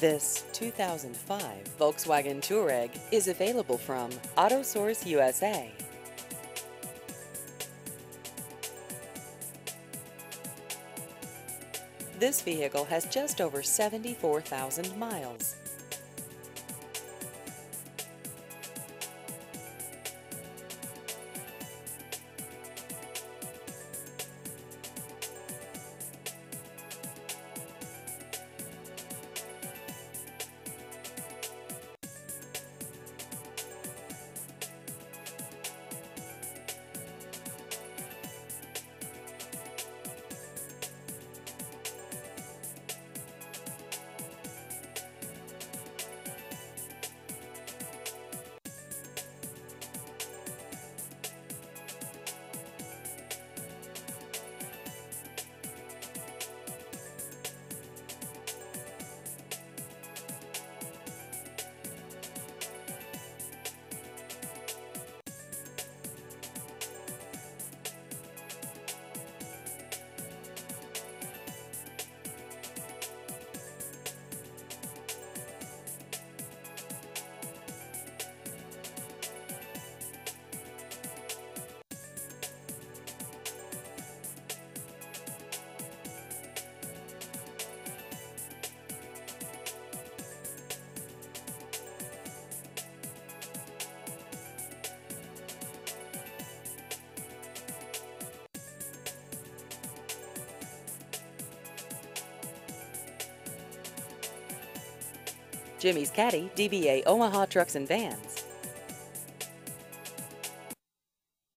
This 2005 Volkswagen Touareg is available from AutoSource USA. This vehicle has just over 74,000 miles. Jimmy's Caddy, DBA Omaha Trucks and Vans,